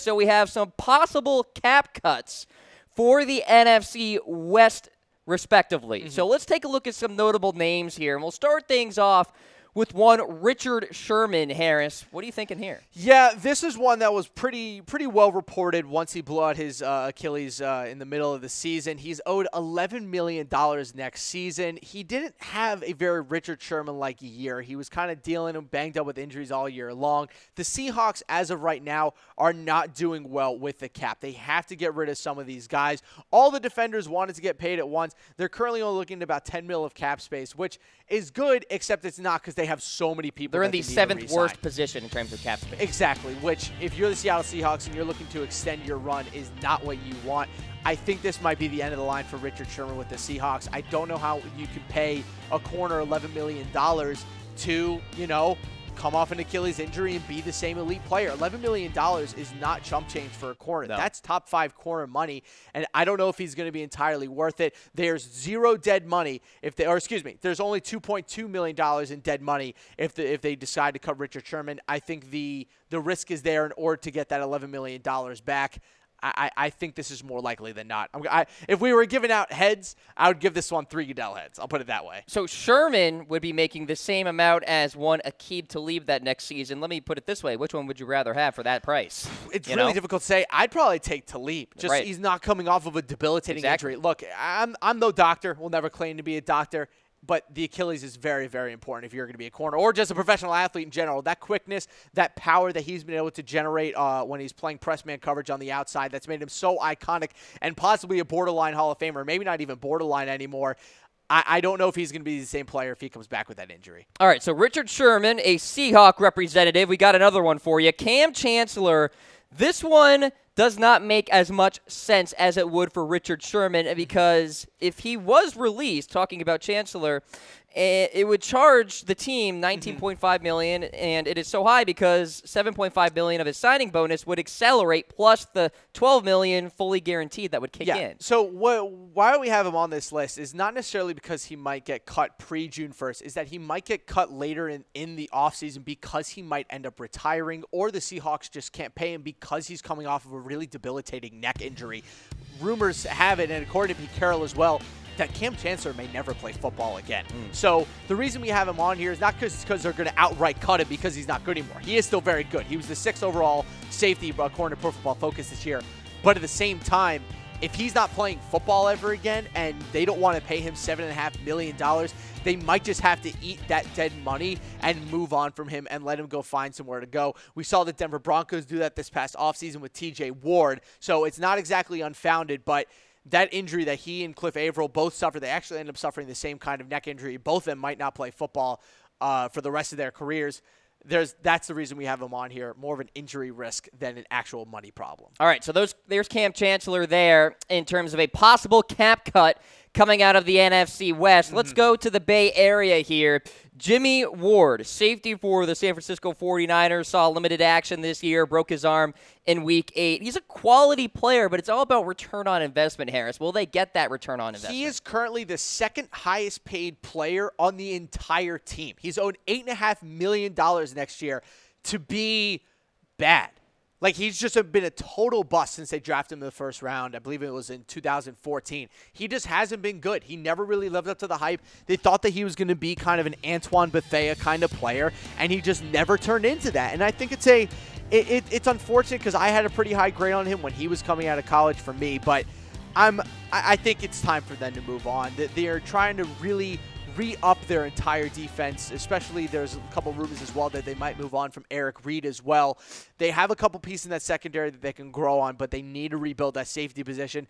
So we have some possible cap cuts for the NFC West, respectively. Mm-hmm. So let's take a look at some notable names here, and we'll start things off with one Richard Sherman Harris. What are you thinking here? Yeah, this is one that was pretty pretty well reported once he blew out his uh, Achilles uh, in the middle of the season. He's owed $11 million next season. He didn't have a very Richard Sherman like year. He was kind of dealing and banged up with injuries all year long. The Seahawks, as of right now, are not doing well with the cap. They have to get rid of some of these guys. All the defenders wanted to get paid at once. They're currently only looking at about 10 mil of cap space, which is good, except it's not because they have so many people. They're in the seventh worst position in terms of cap space. Exactly, which if you're the Seattle Seahawks and you're looking to extend your run is not what you want. I think this might be the end of the line for Richard Sherman with the Seahawks. I don't know how you can pay a corner $11 million to, you know, come off an Achilles injury and be the same elite player. $11 million is not chump change for a corner. No. That's top five corner money, and I don't know if he's going to be entirely worth it. There's zero dead money if they, or excuse me, there's only $2.2 million in dead money if, the, if they decide to cut Richard Sherman. I think the, the risk is there in order to get that $11 million back. I, I think this is more likely than not. I, if we were giving out heads, I would give this one three Goodell heads. I'll put it that way. So Sherman would be making the same amount as one Aqib Talib that next season. Let me put it this way: Which one would you rather have for that price? It's you really know? difficult to say. I'd probably take Talib. Just right. he's not coming off of a debilitating exactly. injury. Look, I'm I'm no doctor. We'll never claim to be a doctor but the Achilles is very, very important if you're going to be a corner or just a professional athlete in general. That quickness, that power that he's been able to generate uh, when he's playing press man coverage on the outside, that's made him so iconic and possibly a borderline Hall of Famer, maybe not even borderline anymore. I, I don't know if he's going to be the same player if he comes back with that injury. All right, so Richard Sherman, a Seahawk representative. We got another one for you. Kam Chancellor. This one does not make as much sense as it would for Richard Sherman because if he was released, talking about Chancellor, it would charge the team 19.5 mm-hmm. million, and it is so high because 7.5 million of his signing bonus would accelerate, plus the 12 million fully guaranteed that would kick yeah. in. So what, why we have him on this list is not necessarily because he might get cut pre June 1st, is that he might get cut later in, in the offseason because he might end up retiring, or the Seahawks just can't pay him because he's coming off of a really debilitating neck injury. Rumors have it, and according to Pete Carroll as well, that Kam Chancellor may never play football again. Mm. So the reason we have him on here is not because they're going to outright cut him because he's not good anymore. He is still very good. He was the sixth overall safety according to Pro Football Focus this year. But at the same time, if he's not playing football ever again and they don't want to pay him $7.5 million, they might just have to eat that dead money and move on from him and let him go find somewhere to go. We saw the Denver Broncos do that this past offseason with TJ Ward. So it's not exactly unfounded, but – that injury that he and Cliff Avril both suffered, they actually ended up suffering the same kind of neck injury. Both of them might not play football uh, for the rest of their careers. There's that's the reason we have him on here. More of an injury risk than an actual money problem. All right, so those there's Kam Chancellor there in terms of a possible cap cut coming out of the NFC West. Mm-hmm. Let's go to the Bay Area here. Jimmy Ward, safety for the San Francisco 49ers, saw limited action this year, broke his arm in week eight. He's a quality player, but it's all about return on investment, Harris. Will they get that return on investment? He is currently the second highest paid player on the entire team. He's owed $8.5 million next year to be bad. Like he's just been a total bust since they drafted him in the first round. I believe it was in 2014. He just hasn't been good. He never really lived up to the hype. They thought that he was going to be kind of an Antoine Bethea kind of player, and he just never turned into that. And I think it's a it, it, it's unfortunate because I had a pretty high grade on him when he was coming out of college for me, but I'm I, I think it's time for them to move on. They are trying to really re-up their entire defense. Especially there's a couple rumors as well that they might move on from Eric Reid as well. They have a couple pieces in that secondary that they can grow on, but they need to rebuild that safety position.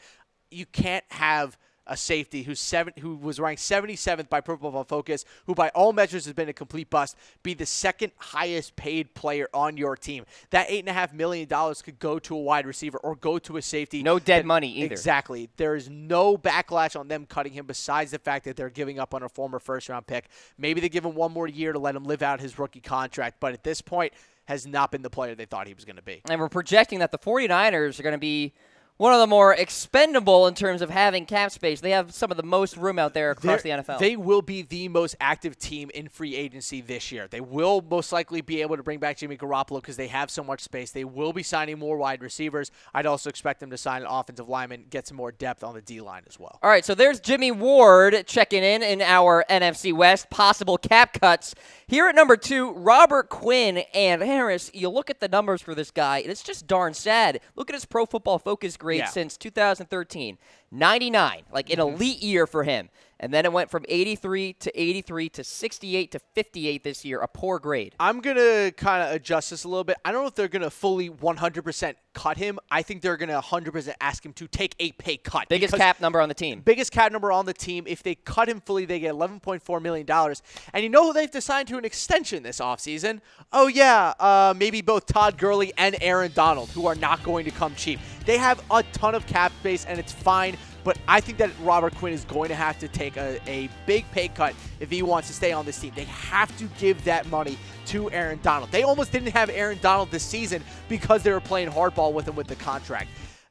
You can't have – a safety who's seven, who was ranked 77th by Pro Football Focus, who by all measures has been a complete bust, be the second highest paid player on your team. That eight and a half million dollars could go to a wide receiver or go to a safety. No dead that, money either. Exactly. There is no backlash on them cutting him besides the fact that they're giving up on a former first round pick. Maybe they give him one more year to let him live out his rookie contract, but at this point has not been the player they thought he was going to be. And we're projecting that the 49ers are going to be one of the more expendable in terms of having cap space. They have some of the most room out there across They're- the NFL. They will be the most active team in free agency this year. They will most likely be able to bring back Jimmy Garoppolo because they have so much space. They will be signing more wide receivers. I'd also expect them to sign an offensive lineman, get some more depth on the D line as well. All right, so there's Jimmy Ward checking in in our NFC West possible cap cuts. Here at number two, Robert Quinn and Harris. You look at the numbers for this guy, and it's just darn sad. Look at his Pro Football Focus grade Yeah. since 2013, 99, like an Mm-hmm. elite year for him. And then it went from 83 to 83 to 68 to 58 this year, a poor grade. I'm going to kind of adjust this a little bit. I don't know if they're going to fully 100% cut him. I think they're going to 100% ask him to take a pay cut. Biggest cap number on the team. biggest cap number on the team. If they cut him fully, they get $11.4 million. And you know who they've signed to an extension this offseason? Oh, yeah, uh, maybe both Todd Gurley and Aaron Donald, who are not going to come cheap. They have a ton of cap space, and it's fine. But I think that Robert Quinn is going to have to take a, a big pay cut if he wants to stay on this team. They have to give that money to Aaron Donald. They almost didn't have Aaron Donald this season because they were playing hardball with him with the contract.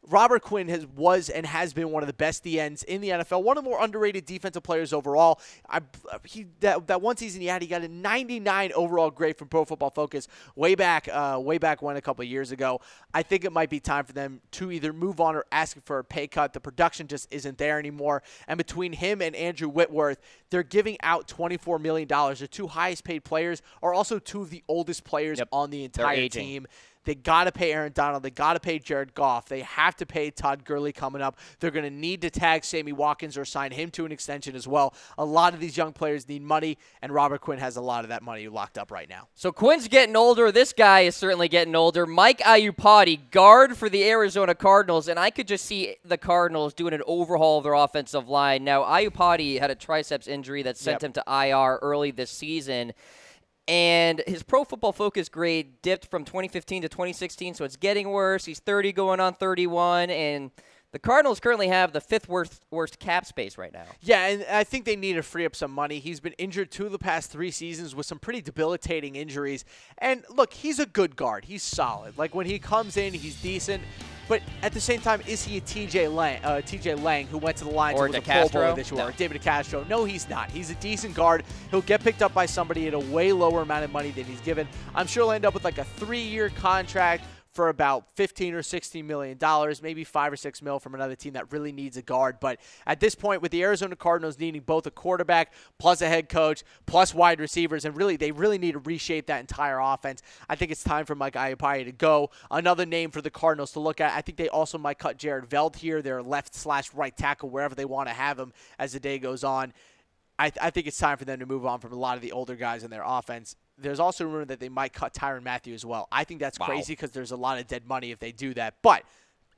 Robert Quinn has was and has been one of the best DNs in the NFL, one of the more underrated defensive players overall. I, he that, that one season he had, he got a 99 overall grade from Pro Football Focus way back, uh, way back when a couple of years ago. I think it might be time for them to either move on or ask for a pay cut. The production just isn't there anymore. And between him and Andrew Whitworth, they're giving out 24 million dollars. The two highest paid players are also two of the oldest players Yep. on the entire team. They got to pay Aaron Donald. They got to pay Jared Goff. They have to pay Todd Gurley coming up. They're going to need to tag Sammy Watkins or sign him to an extension as well. A lot of these young players need money, and Robert Quinn has a lot of that money locked up right now. So Quinn's getting older. This guy is certainly getting older. Mike Iupati, guard for the Arizona Cardinals, and I could just see the Cardinals doing an overhaul of their offensive line. Now Iupati had a triceps injury that sent Yep. him to IR early this season. And his pro football focus grade dipped from 2015 to 2016, so it's getting worse. He's 30 going on 31, and the Cardinals currently have the fifth worst, worst cap space right now. Yeah, and I think they need to free up some money. He's been injured two of the past three seasons with some pretty debilitating injuries. And look, he's a good guard. He's solid. Like when he comes in, he's decent. But at the same time, is he a TJ Lang, uh, TJ Lang who went to the Lions Or and was a Pro DeCastro? Bowler this year, No. or David Castro? No, he's not. He's a decent guard. He'll get picked up by somebody at a way lower amount of money than he's given. I'm sure he'll end up with like a three-year contract for about 15 or 16 million dollars, maybe 5 or 6 mil from another team that really needs a guard, but at this point with the Arizona Cardinals needing both a quarterback plus a head coach plus wide receivers and really they really need to reshape that entire offense. I think it's time for Mike Iupati to go. Another name for the Cardinals to look at. I think they also might cut Jared Veldheer, their left slash right tackle, wherever they want to have him as the day goes on. I, I think it's time for them to move on from a lot of the older guys in their offense. There's also rumor that they might cut Tyrann Mathieu as well. I think that's Wow. crazy because there's a lot of dead money if they do that. But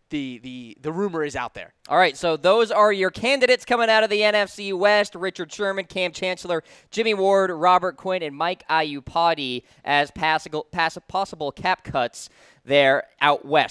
the the the rumor is out there. All right, so those are your candidates coming out of the NFC West: Richard Sherman, Kam Chancellor, Jimmy Ward, Robert Quinn, and Mike Iupati as possible possible cap cuts there out west.